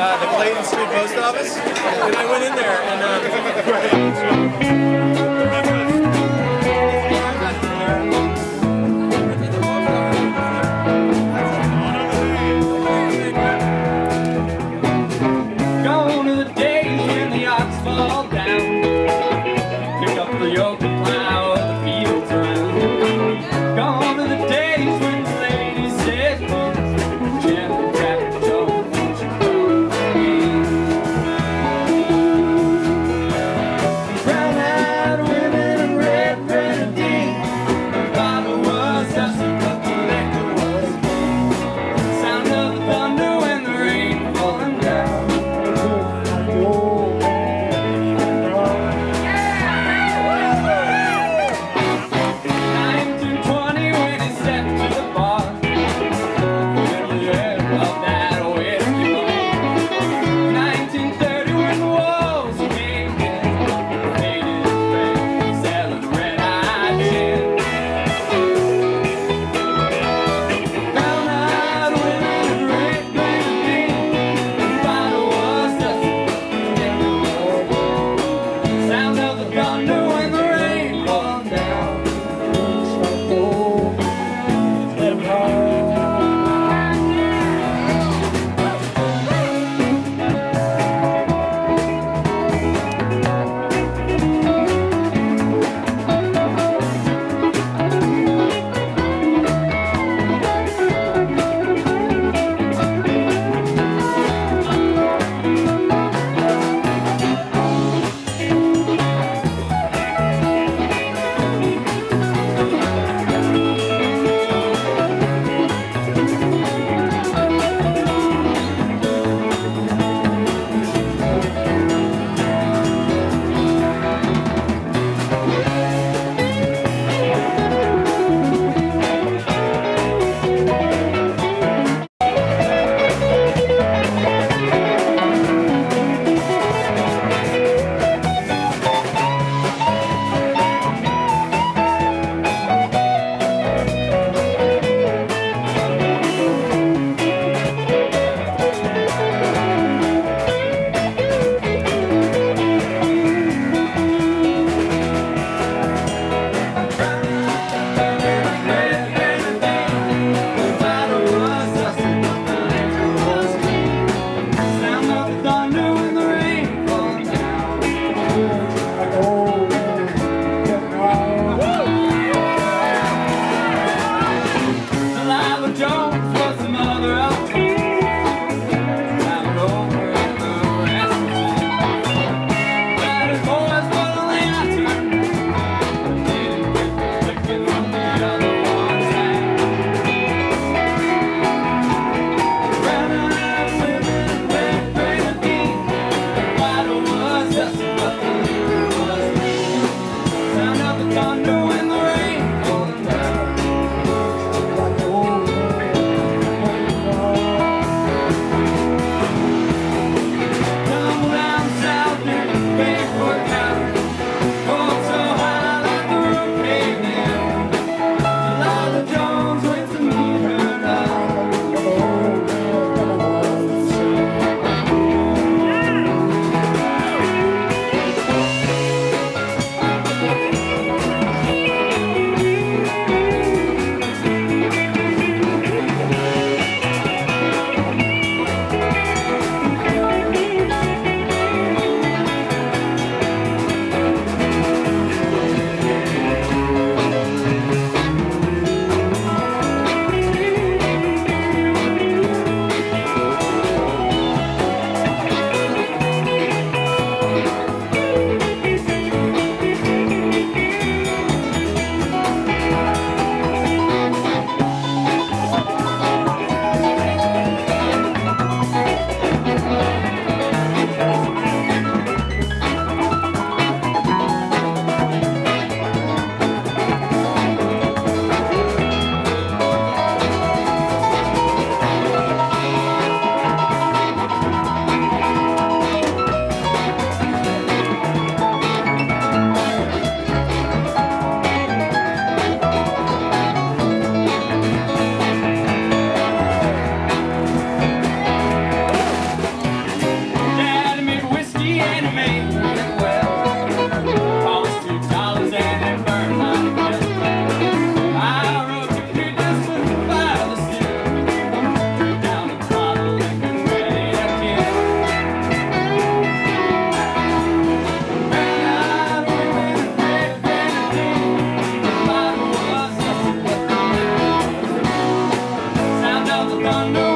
uh, the Clayton Street Post Office, and I went in there and. Um, Gone are the days when the ox fall down. Pick up the yoke got know.